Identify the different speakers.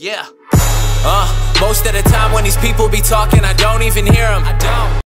Speaker 1: Yeah. Uh, most of the time when these people be talking, I don't even hear them. I don't.